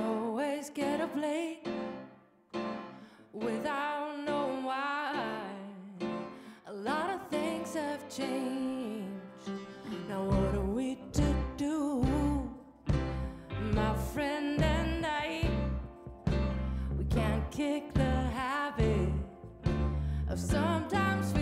always get up late without knowing why. A lot of things have changed. Now, what are we to do? My friend and I, we can't kick the habit of sometimes